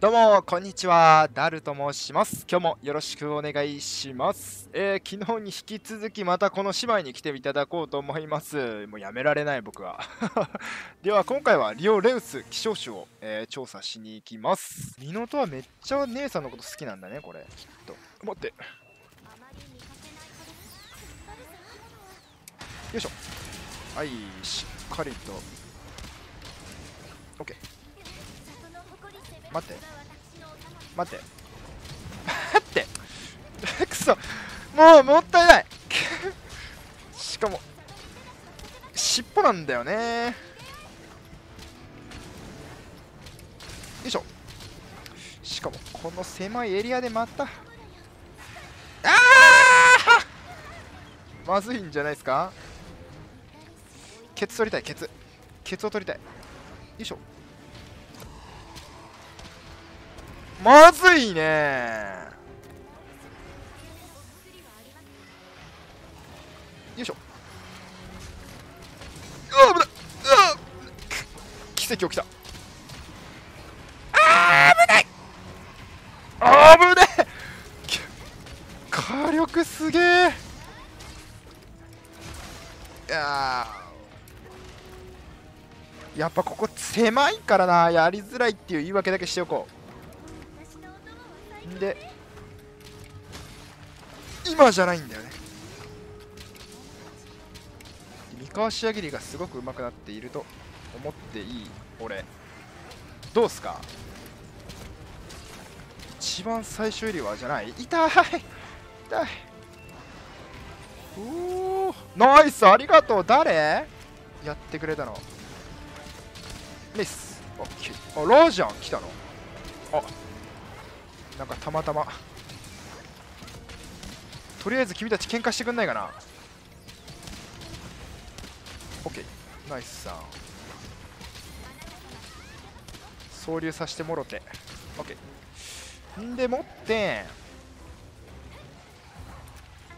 どうもこんにちは。ダルと申します。今日もよろしくお願いします、えー昨日に引き続きまたこの姉妹に来ていただこうと思います。もうやめられない僕は。では今回はリオレウス希少種を、えー調査しに行きます。ミノトはめっちゃ姉さんのこと好きなんだねこれ。きっと。待って。よいしょ。はいしっかりと。OK 待って。待って。待って。くそもうもったいない。しかも尻尾なんだよね。よいしょ。しかもこの狭いエリアでまた。ああまずいんじゃないですか？ケツ取りたいケツ。ケツを取りたい。よいしょ。まずいね。よいしょ。うわ危ない。うわ奇跡起きた。あ危ない。危ねえ火力すげえ。やっぱここ狭いからな。やりづらいっていう言い訳だけしておこう。で今じゃないんだよね。三河仕上げりがすごく上手くなっていると思っていい俺。どうすか？一番最初よりはじゃない？痛い。痛い。おー。ナイス。ありがとう。誰？やってくれたの。ミス。オッケー。あラージャン来たの？あなんかたまたま。とりあえず君たち喧嘩してくんないかな。オッケーナイスさん。総流させてもろて。オッケーんでもって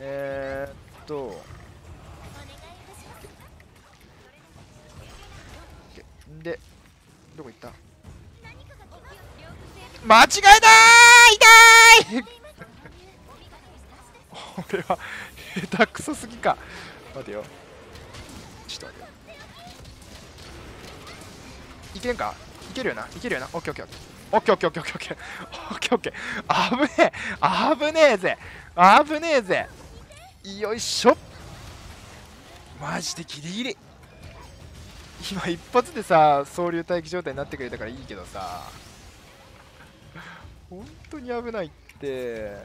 えー、っと。オッケーんでどこ行った？間違えたー痛い俺は下手くそすぎか。待てよ。ちょっと待てよ。いけんか？いけるよな？いけるよな？オッケーオッケーオッケー。オッケーオッケーオッケーオッケー。オッケーオッケー。危ねえ。危ねえぜ。危ねえぜ。よいしょ。マジでギリギリ。今一発でさ総流待機状態になってくれたからいいけどさ。本当に危ないって。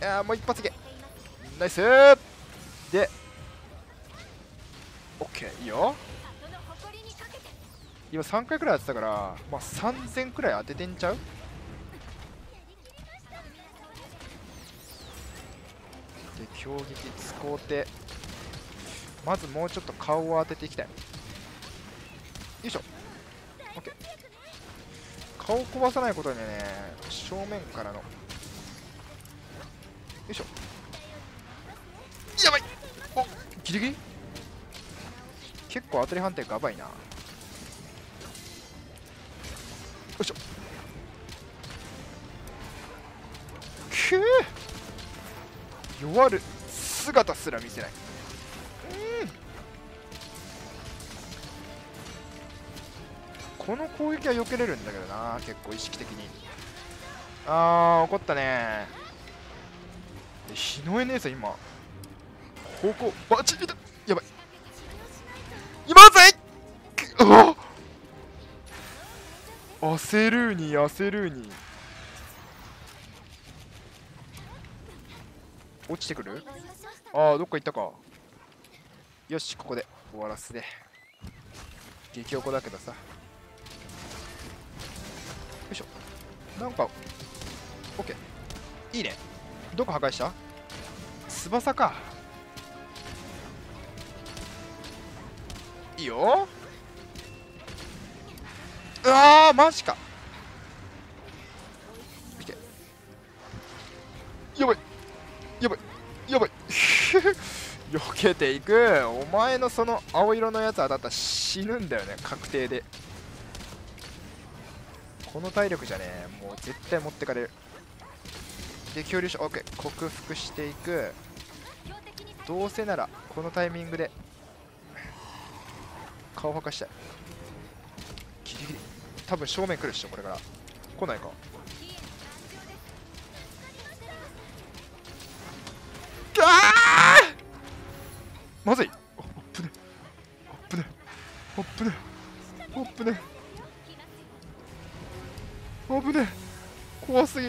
いやもう一発いけ。ナイス。で OK いいよ。今3回くらいやってたからまあ3000くらい当ててんちゃう？で強撃使うてまずもうちょっと顔を当てていきたい。よいしょ。顔を壊さないことにはね正面からの。よいしょ。やばい。おギリギリ？結構当たり判定がばいな。よいしょ。くー弱る姿すら見せない。この攻撃は避けれるんだけどな結構意識的に。あー怒ったね。で日の絵姉さん今。方向。バチリだやばい。今ぜくあ焦るに焦るに。落ちてくる?ああどっか行ったか。よしここで終わらせて。激おこだけどさ。よいしょ。なんか OK いいね。どこ破壊した？翼か。いいよ。うわーマジか。いけやばい。やばい。やばい。避けていく。お前のその青色のやつ当たったら死ぬんだよね確定で。この体力じゃねもう絶対持ってかれる。で恐竜者 OK 克服していく。どうせならこのタイミングで顔破壊したい。ギリギリ。多分正面来るっしょこれから。来ないか。あまずい。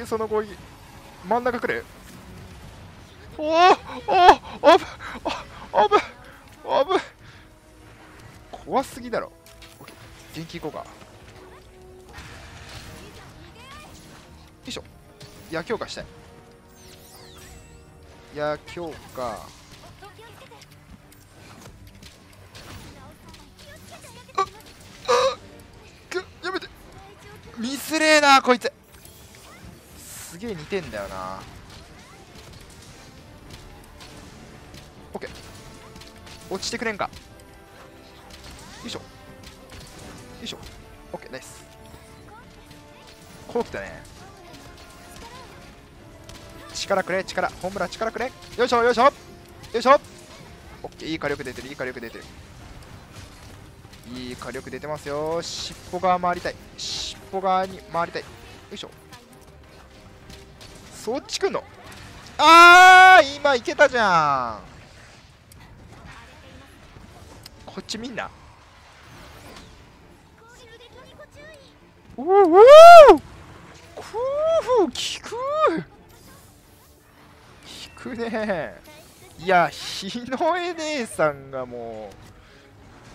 その攻撃真ん中来るおおおおぶおぶおぶ怖すぎだろ。元気いこうか。よいしょ。いや強化したい。いや強化くやめて。ミスれーなこいつすげえ似てんだよな。オッケー。落ちてくれんか。よいしょ。よいしょ。オッケー。ナイス。こうきたね。力くれ力。本村力くれ。よいしょよいしょ。よいしょ。オッケー。いい火力出てるいい火力出てる。いい火力出てますよ。尻尾側回りたい。尻尾側に回りたい。よいしょ。そっち来んの？あー今いけたじゃん。こっちみんな。おおおおくー聞く聞くね。いや日の絵姉さんがもう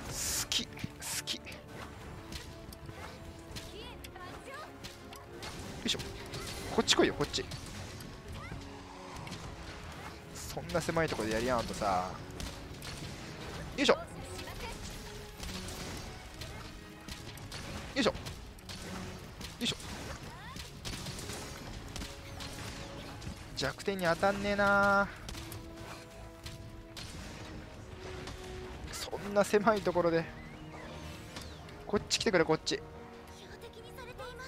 好き。好き。よいしょ。こっち来いよこっちな狭いところでやりやんとさ。よいしょ。よいしょ。よいしょ。弱点に当たんねえな。そんな狭いところで。こっち来てくれこっち。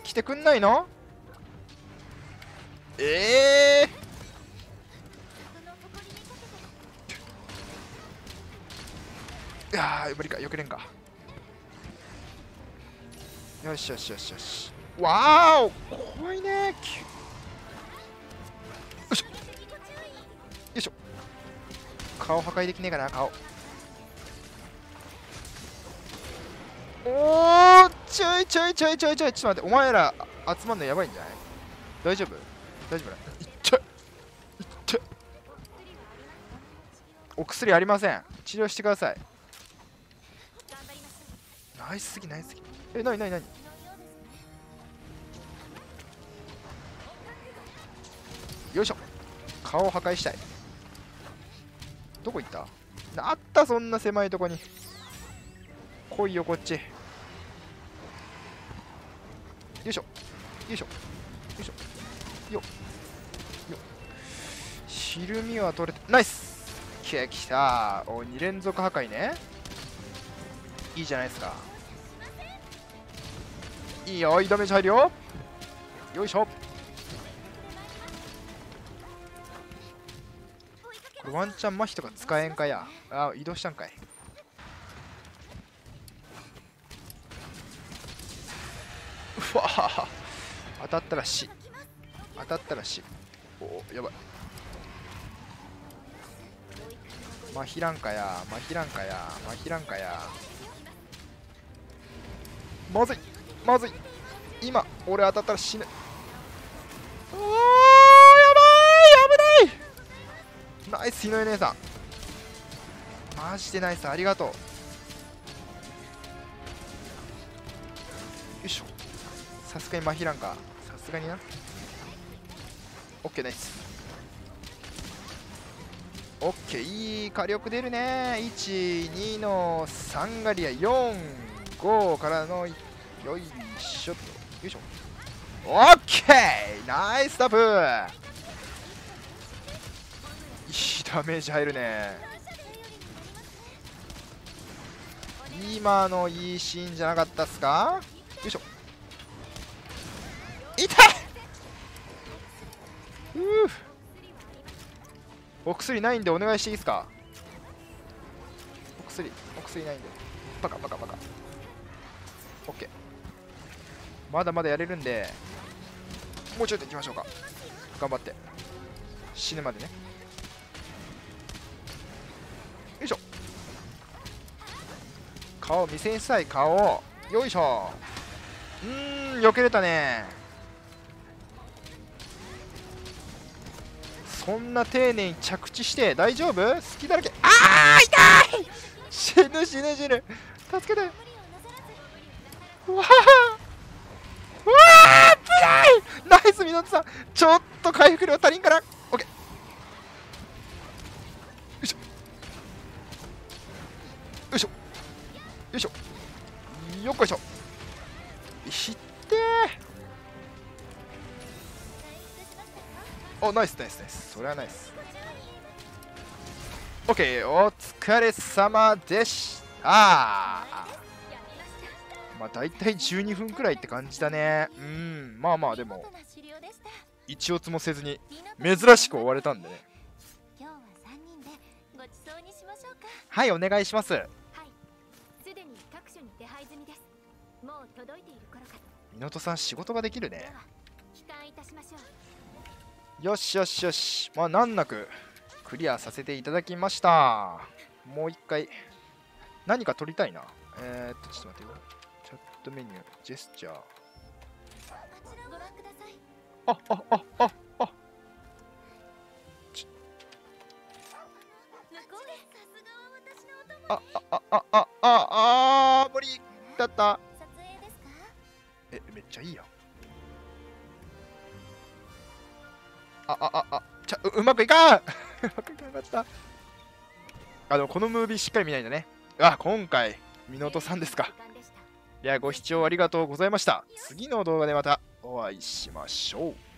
来てくんないの？ええー、いやー無理かよけれんか。よしよしよしよし。わーお怖いね。きよいしょ。よいしょ。顔破壊できねえかな顔。おーちょいちょいちょいちょいちょい。ちょっと待ってお前ら集まんのやばいんじゃない？大丈夫？大丈夫だ。いっちゃい。っちゃお薬ありません。治療してください。ナイスすぎナイスすぎ。えなになになに？よいしょ。顔を破壊したい。どこ行った？あったそんな狭いとこに。来いよこっち。よいしょ。よいしょ。よいしょ。よよひるみは取れたナイス。きゃきた。お2連続破壊ね。いいじゃないですか。いいよいいダメージ入るよよいしょ。これワンチャン麻痺とか使えんかや。あ移動したんかい。うわ当たったら死。当たったら死。おおやばい。まひらんかや。まひらんかや。まひらんかや。まずい。まずい。今俺当たったら死ぬ。おーやばい危ない。ナイス日の絵姉さん。マジでナイスありがとう。よいしょ。さすがにまひらんか。さすがにな。オッケーナイス。オッケーいい火力出るね。12の3ガリア45からのよいしょっと。よいしょ。オッケー！ナイスタップ！いいダメージ入るね。今のいいシーンじゃなかったっすか？よいしょ。痛い！うお薬ないんでお願いしていいっすか？お薬お薬ないんで。バカバカバカ。まだまだやれるんでもうちょっといきましょうか。頑張って。死ぬまでね。よいしょ。顔見せんさい顔。よいしょ。うんよけれたね。そんな丁寧に着地して大丈夫？好きだらけ。ああ痛い！死ぬ死ぬ死ぬ。助けて。うわあうわあ危ないナイスみのつさんちょっと回復量足りんからオッケー。よいしょ。よいしょ。よいしょ。よっこいしょ。ひってー。おナイスナイスナイス。それはナイス。オッケー。お疲れ様でした。まあ大体12分くらいって感じだね。うん。まあまあでも。一オツもせずに珍しく終われたんでね。はいお願いします。はい。すでに各所に手配済みです。もう届いている頃か湊さん仕事ができるね。よしよしよし。まあ難なくクリアさせていただきました。もう一回。何か取りたいな。えー、っとちょっと待ってよ。チャットメニュージェスチャーあああああ向こうですさすがは私のお友ああああああ無理だったえめっちゃいいやああああちゃううまくいかんうまくいかなかったあでもこのムービーしっかり見ないんだねあ今回湊さんですかいやご視聴ありがとうございました次の動画でまたお会いしましょう。